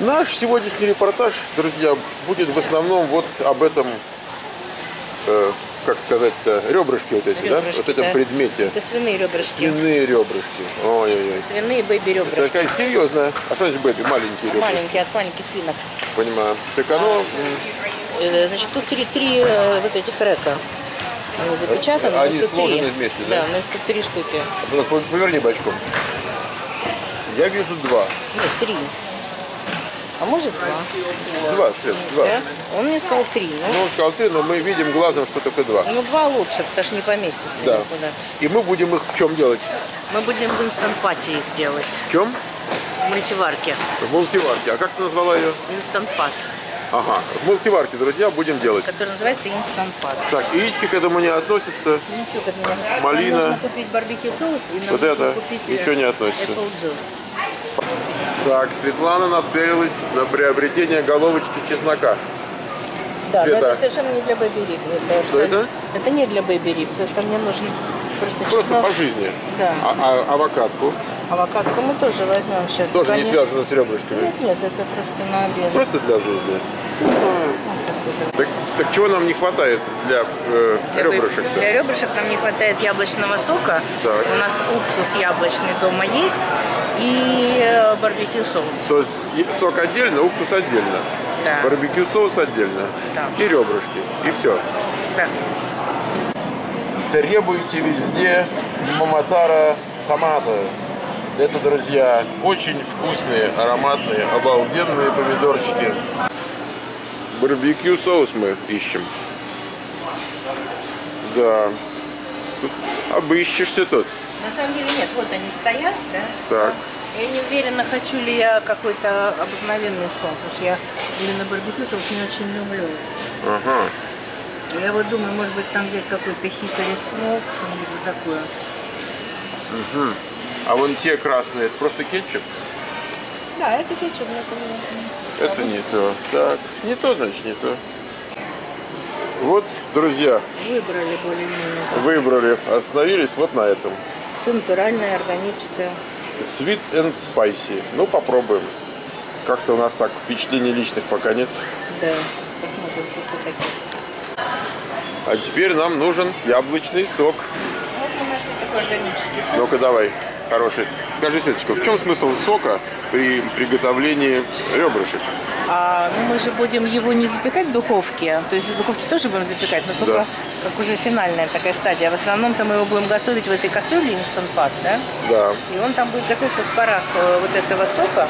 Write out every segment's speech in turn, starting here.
Наш сегодняшний репортаж, друзья, будет в основном вот об этом, э, как сказать, ребрышки вот эти, да? Ребрышки, Вот этом да. предмете. Это свиные ребрышки. Свиные ребрышки. Ой-ой-ой. Свиные бэби ребрышки. Такая серьезная. А что значит бэби? Маленькие ребрышки. Маленькие, от маленьких свинок. Понимаю. Так оно... м, Э, Значит, тут три, три э, вот этих река. Они запечатаны. Они сложены три. вместе, да? Да, но тут три штуки. ну, так, поверни бочком. Я вижу два. Нет, три. А может два? Два, Свет, два. Да? Он мне сказал три. Ну, Ну, он сказал ты, но мы видим глазом, что только два. ну два лучше, потому что не поместится Да. никуда. И мы будем их в чем делать? Мы будем в инстант-пате их делать. В чем? В мультиварке. В мультиварке. А как ты назвала ее? Инстант-пат, Ага, в мультиварке, друзья, будем делать. который называется инстант-пат. Так, яички к этому не относятся. Ну, что, как мне- Малина. Нам нужно купить барбекю соус и нам Вот нужно это купить э, еще не относится. apple juice. Так, Светлана нацелилась на приобретение головочки чеснока. Да, Света. но это совершенно не для бэби рип. Это Что это? Это не для бэби рип, потому что мне нужен просто Просто чеснок. по жизни. Да. А, а авокадку Авокадку мы тоже возьмем сейчас. тоже не связано с ребрышками. Нет, нет, это просто на обед. Просто для жизни. Так, так чего нам не хватает для э, ребрышек? бэби- Для ребрышек нам не хватает яблочного сока. Так. У нас уксус яблочный дома есть и э, барбекю соус. То есть сок отдельно, уксус отдельно. Да. Барбекю соус отдельно. Да. И ребрышки. И все. Да. Требуйте везде мамотара томата. Это, друзья, очень вкусные, ароматные, обалденные помидорчики. Барбекю соус мы ищем. Да. Тут обыщешься тут. На самом деле нет, вот они стоят, да? Так. Я не уверена, хочу ли я какой-то обыкновенный сок, потому что я именно барбекю соус не очень люблю. Ага. Я вот думаю, может быть, там взять какой-то хитори смок, что-нибудь вот такое. А вон те красные, это просто кетчуп? Да, это кетчуп, но это не... Это не то. Так, не то, значит, не то. Вот, друзья, Выбрали более-менее. выбрали, остановились вот на этом. Все натуральное, органическое. Sweet and spicy. Ну, попробуем. Как-то у нас так впечатлений личных пока нет. Да, посмотрим, что это такое. А теперь нам нужен яблочный сок. Вот у нас что такое органический соус. Ну-ка, давай, хороший. Скажи, Светочка, в чем смысл сока при приготовлении ребрышек? А, ну мы же будем его не запекать в духовке, то есть в духовке тоже будем запекать, но только Да. как уже финальная такая стадия. В основном-то мы его будем готовить в этой кастрюле инстант да? Да. И он там будет готовиться в парах э, вот этого сока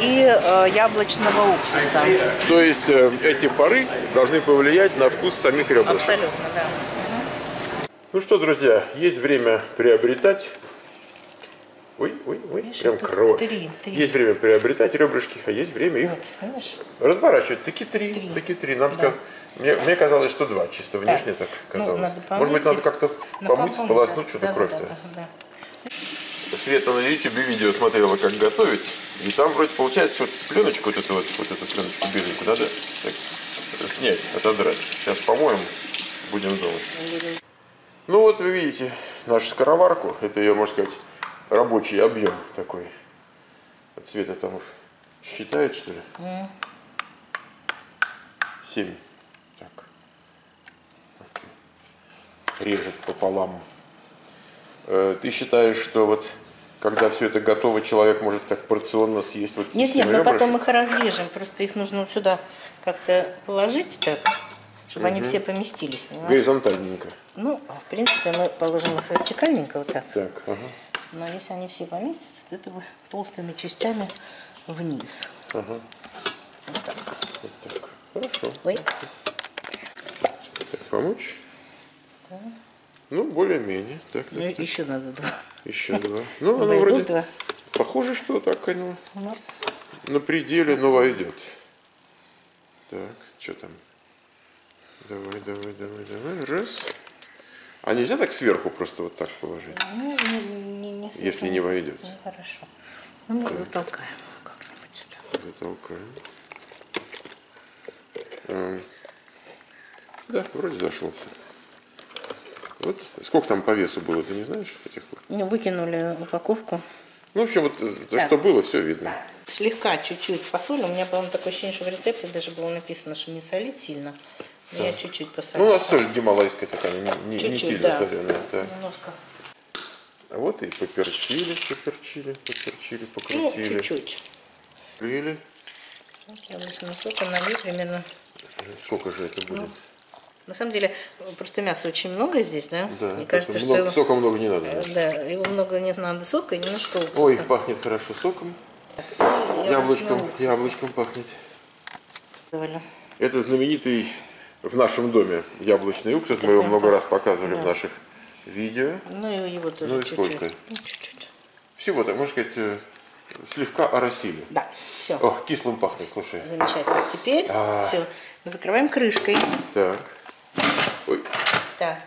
и э, яблочного уксуса. То есть э, эти пары должны повлиять на вкус самих ребрышек. Абсолютно, да. Ну что, друзья, есть время приобретать. Ой, ой, ой, Видишь, прям кровь. три, три. Есть время приобретать ребрышки, а есть время их Понимаешь? разворачивать. Таки три, Три. таки три. Нам Да. сказ- мне, мне казалось, что два, чисто внешне так Ну, казалось. надо Может быть, надо как-то Ну, помыть, сполоснуть, да. что-то Да, кровь-то. да, да, да. Света на YouTube видео смотрела, как готовить, и там вроде получается, что пленочку вот эту вот, вот эту пленочку беленькую надо так, снять, отодрать. Сейчас помоем, будем думать. Ну вот вы видите нашу скороварку, это ее, можно сказать, рабочий объем такой. От Света там уж считает, что ли? Семь. Так. Режет пополам. Э, Ты считаешь, что вот когда все это готово, человек может так порционно съесть вот Нет, нет, мы потом их разрежем, просто их нужно вот сюда как-то положить так, чтобы они все поместились. понимаешь? Горизонтальненько. Ну, в принципе, мы положим их вертикальненько вот так. Так, ага. Но если они все поместятся, то это вы толстыми частями вниз. Вот так. Вот так. Хорошо. Ой, Так, помочь? Ну, более-менее. Так, ну так, еще надо два. еще два. Ну, оно вроде два. похоже, что так оно Ну, на пределе, но войдет. Так, что там? Давай, давай, давай, давай. Раз. А нельзя так сверху просто вот так положить, ну, не, не, не, если не войдет? Хорошо. Ну, мы затолкаем как-нибудь сюда. Затолкаем. Эм, Да, вроде зашел все. Вот сколько там по весу было, ты не знаешь этих? Ну, выкинули упаковку. Ну, в общем, вот э, то, Так. что было, все видно. Слегка чуть-чуть посолим. У меня было такое ощущение, что в рецепте даже было написано, что не солить сильно. Но я чуть-чуть Ну, посолила. у нас соль гималайская такая, не, не- не сильно да. соленая. да. Немножко. А вот и поперчили, поперчили, поперчили, Ну, покрутили. чуть-чуть. Крыли. Вот Яблочного сока налить примерно. Сколько же это будет? На самом деле, просто мяса очень много здесь, да? да, Мне кажется, поэтому что много- его, сока много не надо. значит. да, его много нет надо сока и немножко уксуса. Ой, пахнет хорошо соком. Яблочного Яблочком, яблочком пахнет. добавили. Это знаменитый в нашем доме яблочный уксус. Мы его много раз показывали в да. наших видео. Ну и его тоже Ну и сколько? Ну, чуть-чуть. Всего, так можно сказать, э, слегка оросили. Да, все. О, кислым пахнет, слушай. Замечательно. Теперь А. все. Мы закрываем крышкой. Так. Ой, Так.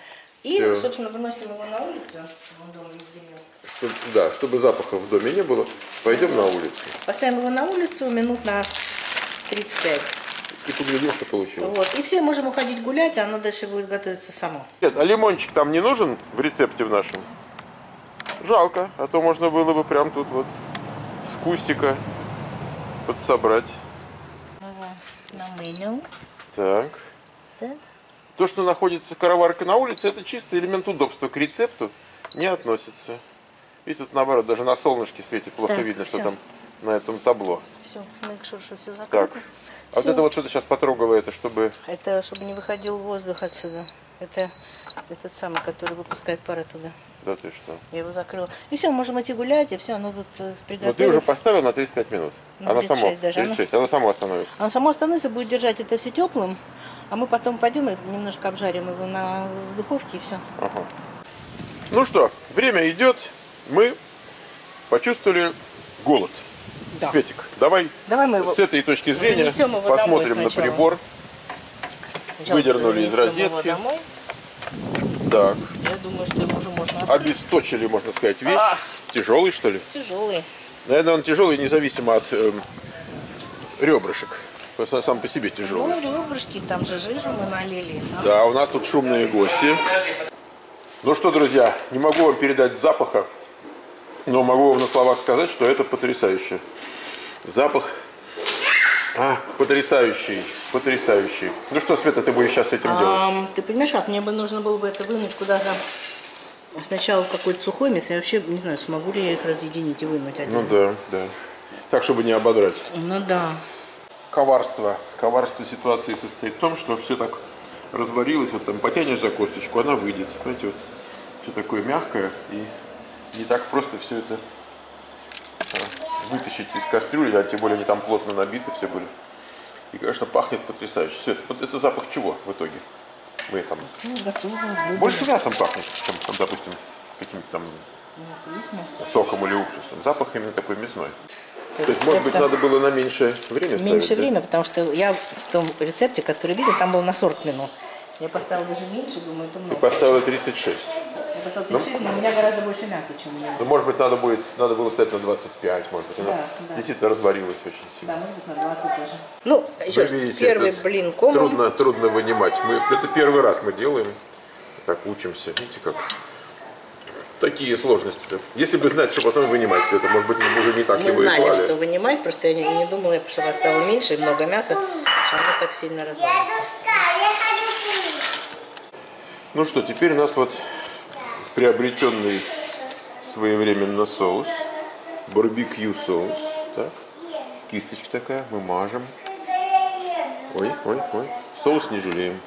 И, Всё. собственно, выносим его на улицу, чтобы он дома не дымил. чтоб- да, чтобы запаха в доме не было, пойдем на улицу. Поставим его на улицу минут на 35. И поглядим, что получилось. Вот. И все, можем уходить гулять, а оно дальше будет готовиться само. Нет, а лимончик там не нужен в рецепте в нашем? Жалко, а то можно было бы прям тут вот с кустика подсобрать. Намылил. Так. Да? То, что находится короварка на улице, это чисто элемент удобства к рецепту не относится. Видите, тут наоборот, даже на солнышке свете плохо Так, видно, что всё. там на этом табло. Все, что все Так. А вот это вот что-то сейчас потрогало, это чтобы... Это чтобы не выходил воздух отсюда. Это этот самый, который выпускает пар оттуда. Да ты что? Я его закрыла. И все, можем идти гулять, и все, оно тут э, Ну приготовилось. ты уже поставил на 35 минут. На Оно 36 само, даже, оно- 36, оно само остановится. Оно само остановится, будет держать это все теплым, а мы потом пойдем и немножко обжарим его на духовке и все. Ага. Ну что, время идет, мы почувствовали голод. Да. Светик, давай Давай мы с этой точки зрения посмотрим на прибор. сначала выдернули из розетки. домой. Так, Я думаю, что его уже можно открыть. обесточили, можно сказать, весь. А. Тяжелый, что ли? Тяжелый. Наверное, он тяжелый независимо от эм, ребрышек. Просто сам по себе тяжелый. Ну, ребрышки, там же жижу мы налили. сам. Да, у нас тут шумные гости. Ну что, друзья, не могу вам передать запаха, но могу вам на словах сказать, что это потрясающе. Запах а, потрясающий, потрясающий. Ну что, Света, ты будешь сейчас с этим делать? Ам, ты понимаешь, как мне бы нужно было бы это вынуть куда-то сначала в какое-то сухое место. Я вообще не знаю, смогу ли я их разъединить и вынуть Ну один. да, да. Так, чтобы не ободрать. Ну да. Коварство. Коварство ситуации состоит в том, что все так разварилось, вот там потянешь за косточку, она выйдет. Знаете, вот все такое мягкое, и не так просто все это а, вытащить из кастрюли, а тем более они там плотно набиты все были. И, конечно, пахнет потрясающе. Свет, вот это запах чего в итоге? Мы там Ну, готово. больше мясом пахнет, чем, там, допустим, каким-то там это мясо? соком или уксусом. Запах именно такой мясной. То есть, может быть, надо было на меньшее время ставить? Меньше да? время, потому что я в том рецепте, который видел, там был на 40 минут. Я поставила даже меньше, думаю, это Ты много. поставила 36. Поставила 36, но у меня гораздо больше мяса, чем у меня. Ну, может быть, надо будет, надо было ставить на 25, может быть. Она Да, да. действительно разварилась очень Да, сильно. может быть, на 20 даже. Ну, еще Вы видите, первый блин комом. Трудно, трудно вынимать. Мы, это первый раз мы делаем. Так, учимся. Видите, как такие сложности-то. Если бы знать, что потом вынимать, это, может быть, уже не так Мы его и знали, клали. что вынимать, просто я не, не думала, что стало меньше и много мяса, что оно так сильно развалится. Ну что, теперь у нас вот приобретенный своевременно соус. Барбекю соус. Так. Кисточка такая, мы мажем. Ой, ой, ой. Соус не жалеем.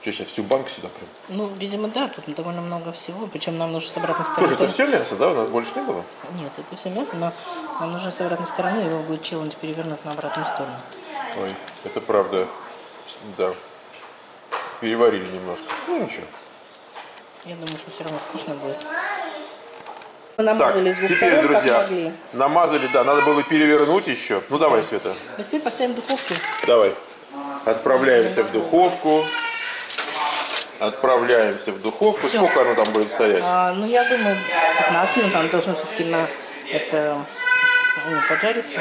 Что, сейчас всю банку сюда прям? Ну, видимо, да, тут довольно много всего, причем нам нужно с обратной стороны. Тоже это все мясо, да? У нас больше не было? Нет, это все мясо, но нам нужно с обратной стороны, его будет челлендж перевернуть на обратную сторону. Ой, это правда, да. Переварили немножко. Ну ничего. Я думаю, что все равно вкусно будет. Мы Так, намазали двух теперь, сторон, как друзья, могли. намазали, да, надо было перевернуть еще. Ну давай, Света, Но теперь поставим в духовку. давай. Отправляемся в духовку. Отправляемся в духовку. Всё. Сколько оно там будет стоять? А, ну, я думаю, 15 минут, там должно все-таки на это ну, поджариться.